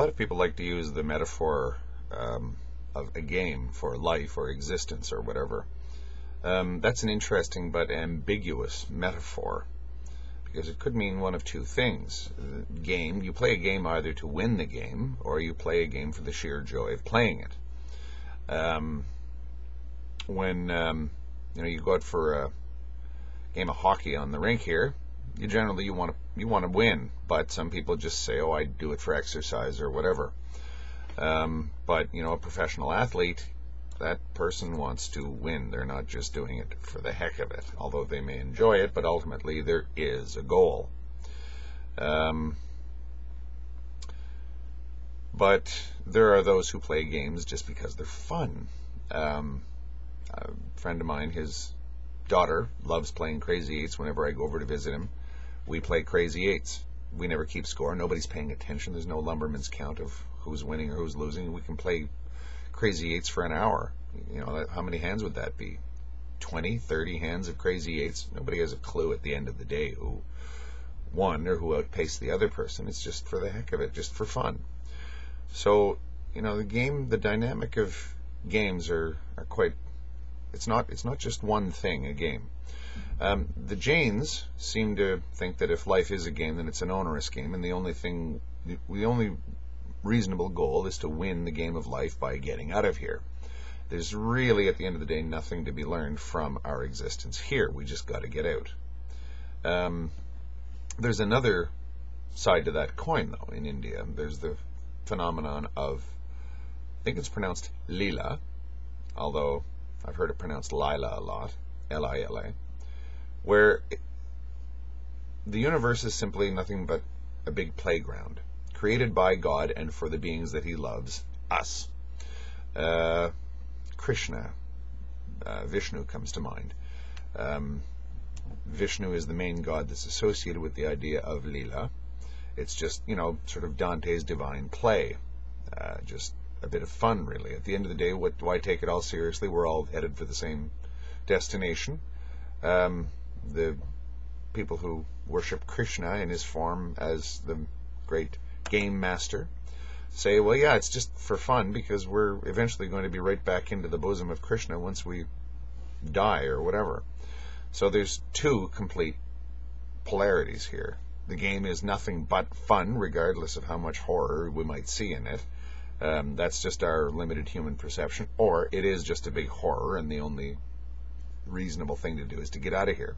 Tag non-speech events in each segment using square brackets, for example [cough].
Lot of people like to use the metaphor um, of a game for life or existence or whatever. Um, that's an interesting but ambiguous metaphor because it could mean one of two things. Game, you play a game either to win the game or you play a game for the sheer joy of playing it. Um, when um, you know you go out for a game of hockey on the rink here, you generally you want to you want to win, but some people just say, "Oh, I do it for exercise or whatever." Um, but you know, a professional athlete, that person wants to win. They're not just doing it for the heck of it, although they may enjoy it. But ultimately, there is a goal. Um, but there are those who play games just because they're fun. Um, a friend of mine, his daughter loves playing Crazy Eights whenever I go over to visit him. We play Crazy Eights. We never keep score. Nobody's paying attention. There's no lumberman's count of who's winning or who's losing. We can play Crazy Eights for an hour. You know, how many hands would that be? 20, 30 hands of Crazy Eights. Nobody has a clue at the end of the day who won or who outpaced the other person. It's just for the heck of it, just for fun. So, you know, the game, the dynamic of games are, are quite it's not it's not just one thing a game. Um, the Jains seem to think that if life is a game, then it's an onerous game, and the only thing, the only reasonable goal is to win the game of life by getting out of here. There's really, at the end of the day, nothing to be learned from our existence here. We just got to get out. Um, there's another side to that coin, though, in India. There's the phenomenon of, I think it's pronounced lila, although I've heard it pronounced Lila a lot, L-I-L-A, where it, the universe is simply nothing but a big playground created by God and for the beings that He loves, us. Uh, Krishna, uh, Vishnu comes to mind. Um, Vishnu is the main god that's associated with the idea of Lila. It's just, you know, sort of Dante's divine play. Uh, just a bit of fun, really. At the end of the day, what do I take it all seriously? We're all headed for the same destination. Um, the people who worship Krishna in his form as the great game master say, well, yeah, it's just for fun because we're eventually going to be right back into the bosom of Krishna once we die or whatever. So there's two complete polarities here. The game is nothing but fun, regardless of how much horror we might see in it. Um, that's just our limited human perception, or it is just a big horror, and the only reasonable thing to do is to get out of here.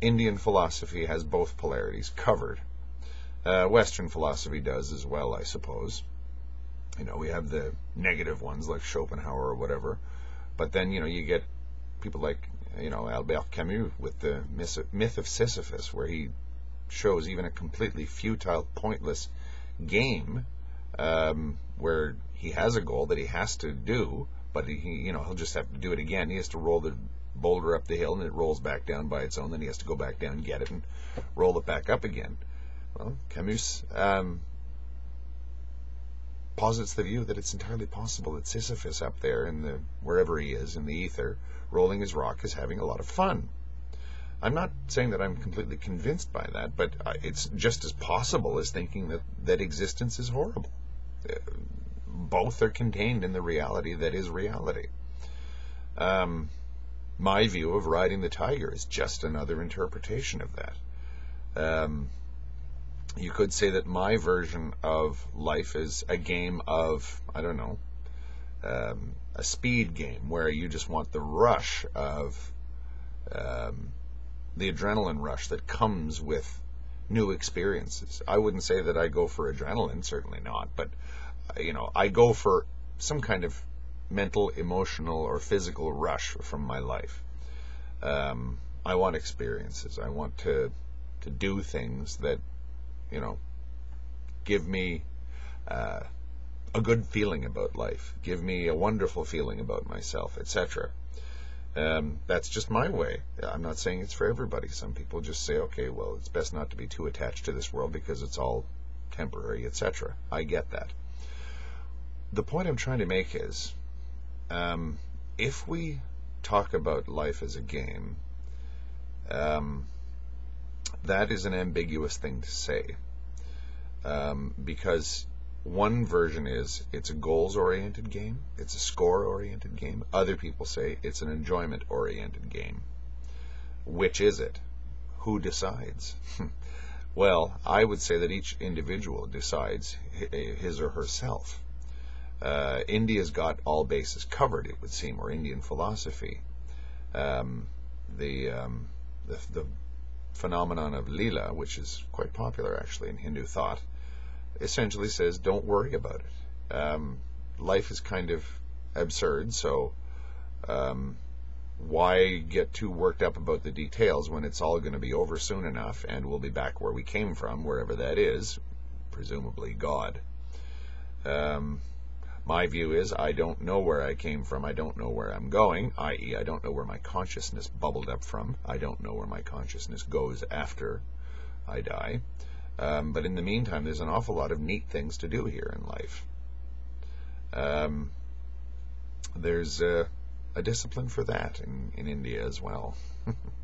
Indian philosophy has both polarities covered. Uh, Western philosophy does as well, I suppose. You know, we have the negative ones like Schopenhauer or whatever, but then you know you get people like you know Albert Camus with the myth of Sisyphus, where he shows even a completely futile, pointless game um, where he has a goal that he has to do, but he, you know, he'll just have to do it again. He has to roll the boulder up the hill, and it rolls back down by its own. Then he has to go back down, and get it, and roll it back up again. Well, Camus um, posits the view that it's entirely possible that Sisyphus up there in the wherever he is in the ether, rolling his rock, is having a lot of fun. I'm not saying that I'm completely convinced by that, but it's just as possible as thinking that, that existence is horrible both are contained in the reality that is reality. Um, my view of riding the tiger is just another interpretation of that. Um, you could say that my version of life is a game of, I don't know, um, a speed game where you just want the rush of um, the adrenaline rush that comes with new experiences. I wouldn't say that I go for adrenaline, certainly not, but you know, I go for some kind of mental, emotional, or physical rush from my life. Um, I want experiences. I want to to do things that, you know, give me uh, a good feeling about life, give me a wonderful feeling about myself, etc. Um, that's just my way. I'm not saying it's for everybody. Some people just say, okay, well, it's best not to be too attached to this world because it's all temporary, etc. I get that the point I'm trying to make is um, if we talk about life as a game, um, that is an ambiguous thing to say um, because one version is it's a goals oriented game, it's a score oriented game. Other people say it's an enjoyment oriented game. Which is it? Who decides? [laughs] well, I would say that each individual decides his or herself. Uh, India's got all bases covered, it would seem, or Indian philosophy. Um, the, um, the, the phenomenon of lila, which is quite popular actually in Hindu thought, essentially says don't worry about it. Um, life is kind of absurd, so um, why get too worked up about the details when it's all going to be over soon enough and we'll be back where we came from, wherever that is, presumably God. Um, my view is I don't know where I came from. I don't know where I'm going, i.e., I don't know where my consciousness bubbled up from. I don't know where my consciousness goes after I die. Um, but in the meantime, there's an awful lot of neat things to do here in life. Um, there's a, a, discipline for that in, in India as well. [laughs]